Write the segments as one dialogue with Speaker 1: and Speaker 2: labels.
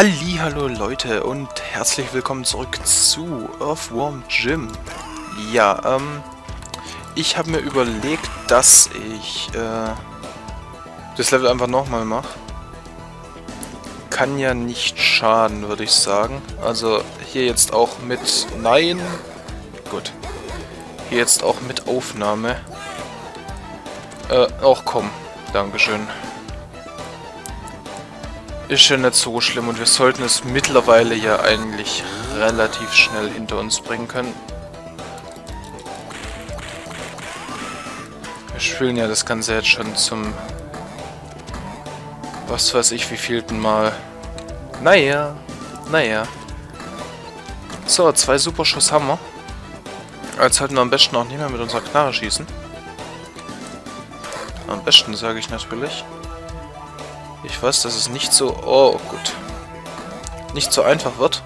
Speaker 1: Hallo Leute und herzlich willkommen zurück zu Earthworm Jim. Ja, ähm, ich habe mir überlegt, dass ich äh, das Level einfach nochmal mache. Kann ja nicht schaden, würde ich sagen. Also hier jetzt auch mit... Nein! Gut. Hier jetzt auch mit Aufnahme. Äh, auch komm. Dankeschön ist ja nicht so schlimm und wir sollten es mittlerweile ja eigentlich relativ schnell hinter uns bringen können. Wir spielen ja das Ganze jetzt schon zum... Was weiß ich, wie vielten Mal. Naja, naja. So, zwei Superschuss haben wir. Jetzt sollten wir am besten auch nicht mehr mit unserer Knarre schießen. Am besten, sage ich natürlich. Weiß, dass es nicht so... Oh, gut. Nicht so einfach wird.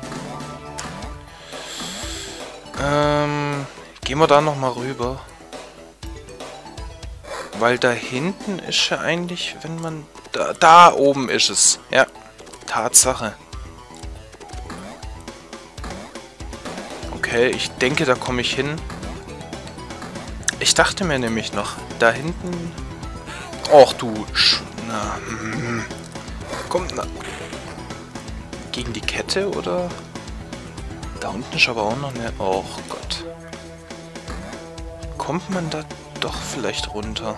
Speaker 1: Ähm... Gehen wir da nochmal rüber. Weil da hinten ist ja eigentlich, wenn man... Da, da oben ist es. Ja. Tatsache. Okay, ich denke, da komme ich hin. Ich dachte mir nämlich noch, da hinten... Och du Sch na, hm. Komm, na. Gegen die Kette, oder? Da unten ist aber auch noch eine... Oh Gott. Kommt man da doch vielleicht runter?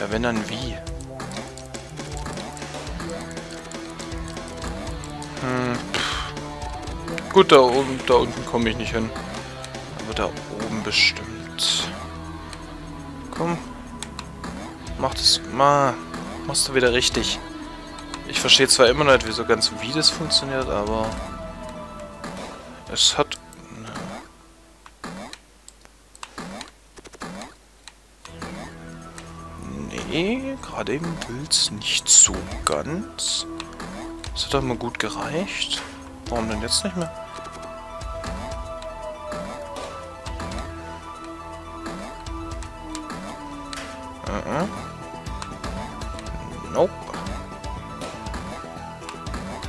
Speaker 1: Ja, wenn dann wie? Hm. Gut, da oben, da unten komme ich nicht hin. Aber da oben bestimmt. Komm. Mach das mal. Machst du wieder richtig. Ich verstehe zwar immer nicht, wieso ganz wie das funktioniert, aber... Es hat... Nee, gerade eben will es nicht so ganz. Das hat doch mal gut gereicht. Warum denn jetzt nicht mehr? Uh -uh.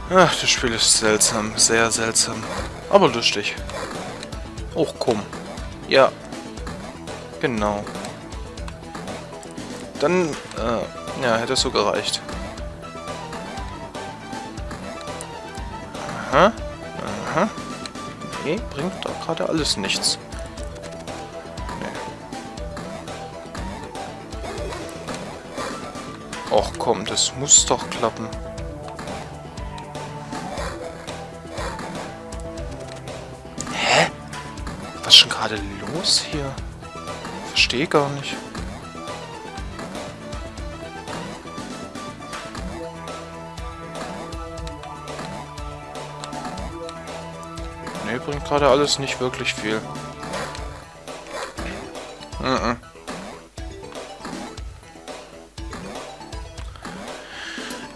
Speaker 1: Ach, das Spiel ist seltsam. Sehr seltsam. Aber lustig. Och, komm. Ja. Genau. Dann, äh, ja, hätte es so gereicht. Aha. Aha. Nee, bringt doch gerade alles nichts. Och komm, das muss doch klappen. Gerade los hier? Verstehe gar nicht. Ne, bringt gerade alles nicht wirklich viel. Mhm.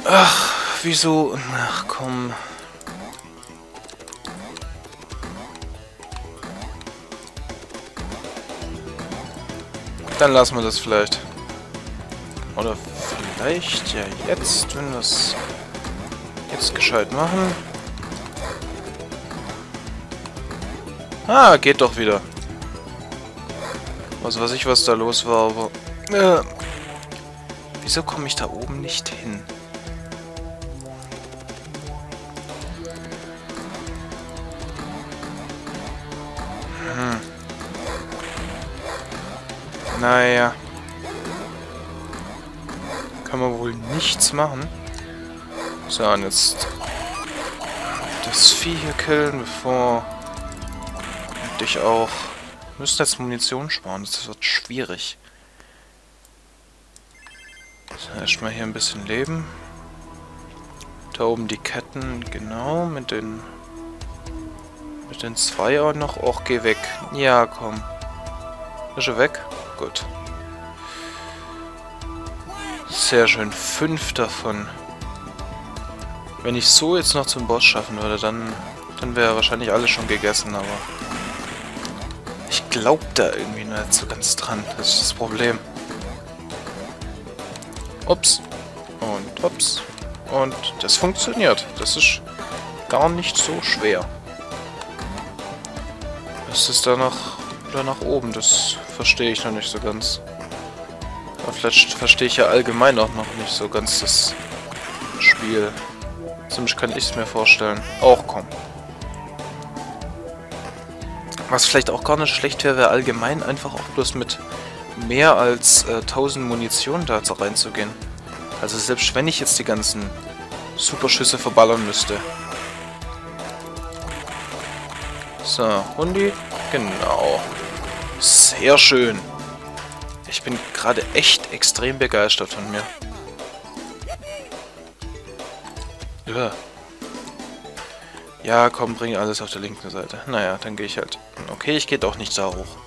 Speaker 1: Ach, wieso? Ach, komm. Dann lassen wir das vielleicht. Oder vielleicht ja jetzt, wenn wir es jetzt gescheit machen. Ah, geht doch wieder. Was weiß ich, was da los war, aber... Äh, wieso komme ich da oben nicht hin? Naja. Kann man wohl nichts machen. So, und jetzt das Vieh hier killen, bevor dich auch. Wir müssen jetzt Munition sparen, das wird schwierig. So, erstmal hier ein bisschen leben. Da oben die Ketten, genau, mit den mit den zwei auch noch. Och, geh weg. Ja, komm. Ist er weg? Gut. Sehr schön. Fünf davon. Wenn ich so jetzt noch zum Boss schaffen würde, dann, dann wäre wahrscheinlich alles schon gegessen, aber... Ich glaube da irgendwie nicht so ganz dran. Das ist das Problem. Ups. Und ups. Und das funktioniert. Das ist gar nicht so schwer. Es ist da nach, oder nach oben, das verstehe ich noch nicht so ganz. Aber vielleicht verstehe ich ja allgemein auch noch nicht so ganz das Spiel. Zumindest kann ich es mir vorstellen. Auch komm. Was vielleicht auch gar nicht schlecht wäre, wäre allgemein einfach auch bloß mit mehr als äh, 1000 Munition da reinzugehen. Also selbst wenn ich jetzt die ganzen Superschüsse verballern müsste. So, Hundi. Genau. Sehr schön. Ich bin gerade echt extrem begeistert von mir. Ja. Ja, komm, bring alles auf der linken Seite. Naja, dann gehe ich halt. Okay, ich gehe doch nicht da hoch.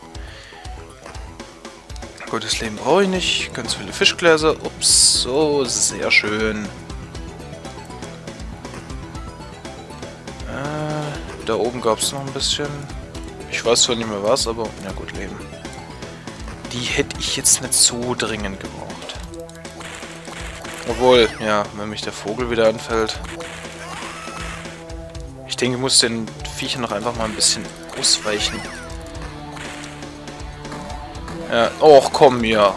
Speaker 1: Gutes Leben brauche ich nicht. Ganz viele Fischgläser. Ups, so, sehr schön. Da oben gab es noch ein bisschen. Ich weiß zwar nicht mehr was, aber ja gut, Leben. Die hätte ich jetzt nicht so dringend gebraucht. Obwohl, ja, wenn mich der Vogel wieder anfällt. Ich denke, ich muss den Viechern noch einfach mal ein bisschen ausweichen. Ja, och komm, ja.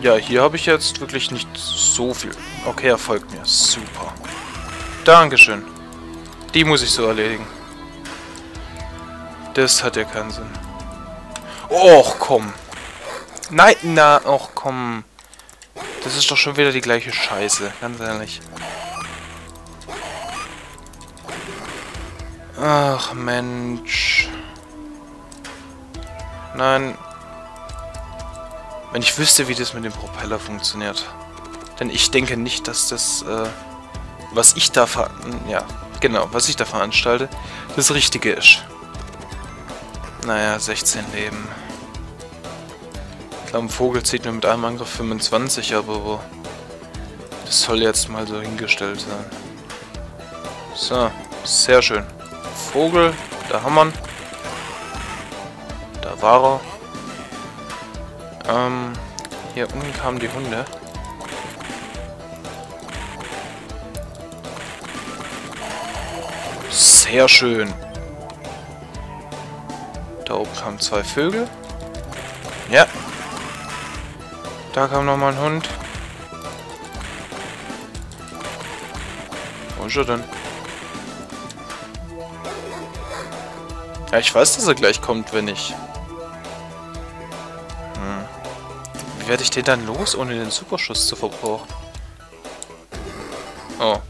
Speaker 1: Ja, hier habe ich jetzt wirklich nicht so viel. Okay, er folgt mir. Super. Dankeschön. Die muss ich so erledigen. Das hat ja keinen Sinn. Och, komm. Nein, na, och, komm. Das ist doch schon wieder die gleiche Scheiße, ganz ehrlich. Ach, Mensch. Nein. Wenn ich wüsste, wie das mit dem Propeller funktioniert. Denn ich denke nicht, dass das, äh, was ich da ver... Ja, genau, was ich da veranstalte, das Richtige ist. Naja, 16 Leben. Ich glaube, ein Vogel zieht nur mit einem Angriff 25, aber das soll jetzt mal so hingestellt sein. So, sehr schön. Vogel, da haben wir Da war er. Ähm, hier unten kamen die Hunde. Sehr schön. Da oben kamen zwei Vögel. Ja. Da kam nochmal ein Hund. Wo ist er denn? Ja, ich weiß, dass er gleich kommt, wenn ich... Hm. Wie werde ich den dann los, ohne den Superschuss zu verbrauchen? Oh.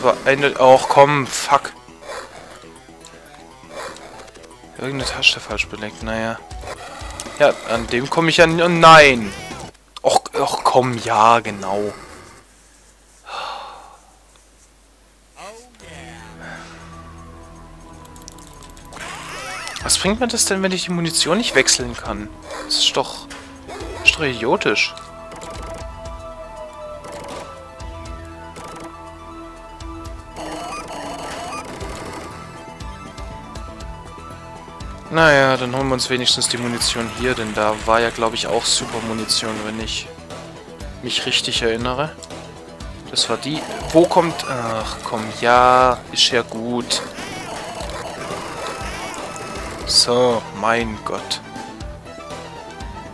Speaker 1: Das war eine... Och, komm, fuck. Irgendeine Tasche falsch belegt, naja. Ja, an dem komme ich ja... Oh nein! Och, och, komm, ja, genau. Was bringt mir das denn, wenn ich die Munition nicht wechseln kann? Das ist doch... Das ist doch idiotisch. Naja, dann holen wir uns wenigstens die Munition hier, denn da war ja, glaube ich, auch super Munition, wenn ich mich richtig erinnere. Das war die... Wo kommt... Ach, komm, ja, ist ja gut. So, mein Gott.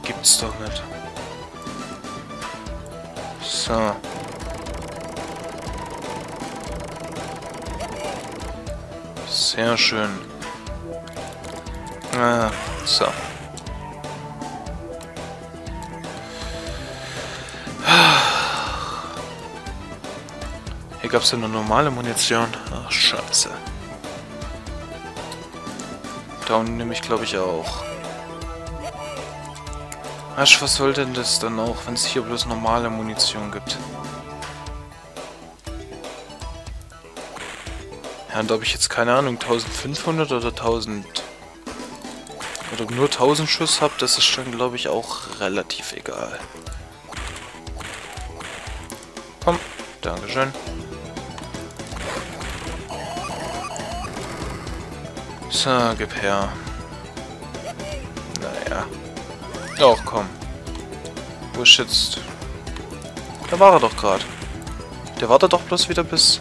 Speaker 1: Gibt's doch nicht. So. Sehr schön. Ah, so. Hier gab es ja nur normale Munition. Ach, scheiße. Da unten nehme ich, glaube ich, auch. Asch, was soll denn das dann auch, wenn es hier bloß normale Munition gibt? Ja, und ob ich jetzt, keine Ahnung, 1500 oder 1000 oder nur 1000 Schuss habe, das ist schon, glaube ich, auch relativ egal. Komm, Dankeschön. So, gib her. Naja. Doch, komm. Wo ist jetzt... Da war er doch gerade. Der wartet doch bloß wieder bis...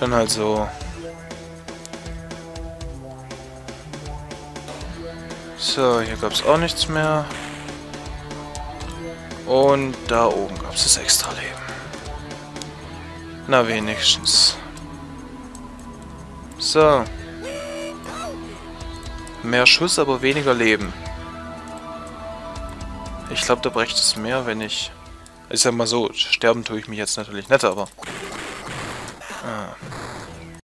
Speaker 1: Dann halt so. So, hier gab es auch nichts mehr. Und da oben gab es das extra Leben. Na wenigstens. So. Mehr Schuss, aber weniger Leben. Ich glaube, da bräuchte es mehr, wenn ich... Ich sag mal so, sterben tue ich mich jetzt natürlich nicht, aber...